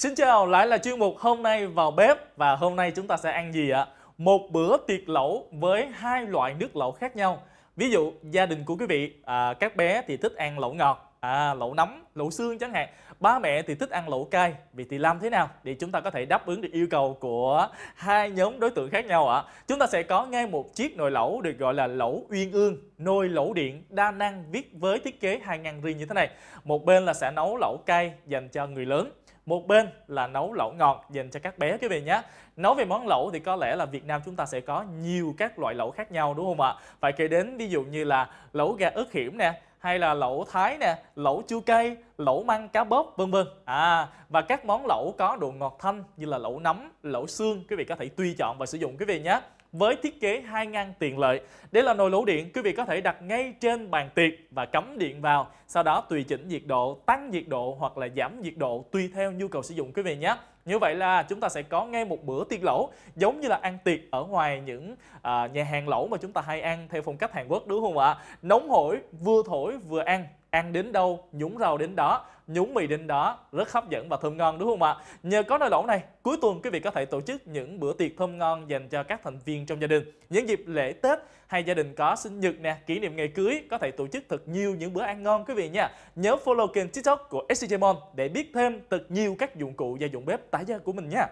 Xin chào, lại là chuyên mục hôm nay vào bếp và hôm nay chúng ta sẽ ăn gì ạ? Một bữa tiệc lẩu với hai loại nước lẩu khác nhau. Ví dụ gia đình của quý vị, à, các bé thì thích ăn lẩu ngọt, à, lẩu nấm, lẩu xương chẳng hạn. Ba mẹ thì thích ăn lẩu cay. Vậy thì làm thế nào để chúng ta có thể đáp ứng được yêu cầu của hai nhóm đối tượng khác nhau ạ? Chúng ta sẽ có ngay một chiếc nồi lẩu được gọi là lẩu uyên ương, nồi lẩu điện đa năng viết với thiết kế hai ngăn riêng như thế này. Một bên là sẽ nấu lẩu cay dành cho người lớn, một bên là nấu lẩu ngọt dành cho các bé quý vị nhé. Nói về món lẩu thì có lẽ là Việt Nam chúng ta sẽ có nhiều các loại lẩu khác nhau đúng không ạ? Phải kể đến ví dụ như là lẩu gà ớt hiểm nè, hay là lẩu thái nè, lẩu chua cay, lẩu măng cá bóp vân vân. À và các món lẩu có độ ngọt thanh như là lẩu nấm, lẩu xương quý vị có thể tùy chọn và sử dụng quý vị nhé với thiết kế hai ngăn tiện lợi. Đây là nồi lẩu điện, quý vị có thể đặt ngay trên bàn tiệc và cắm điện vào, sau đó tùy chỉnh nhiệt độ, tăng nhiệt độ hoặc là giảm nhiệt độ tùy theo nhu cầu sử dụng quý vị nhé. Như vậy là chúng ta sẽ có ngay một bữa tiệc lẩu giống như là ăn tiệc ở ngoài những à, nhà hàng lẩu mà chúng ta hay ăn theo phong cách Hàn Quốc đúng không ạ? Nóng hổi, vừa thổi vừa ăn ăn đến đâu, nhúng rau đến đó, nhúng mì đến đó, rất hấp dẫn và thơm ngon, đúng không ạ? Nhờ có nồi lẩu này, cuối tuần quý vị có thể tổ chức những bữa tiệc thơm ngon dành cho các thành viên trong gia đình. Những dịp lễ tết hay gia đình có sinh nhật nè, kỷ niệm ngày cưới, có thể tổ chức thật nhiều những bữa ăn ngon, quý vị nha. Nhớ follow kênh tiktok của scjmon để biết thêm thật nhiều các dụng cụ gia dụng bếp tái gia của mình nha.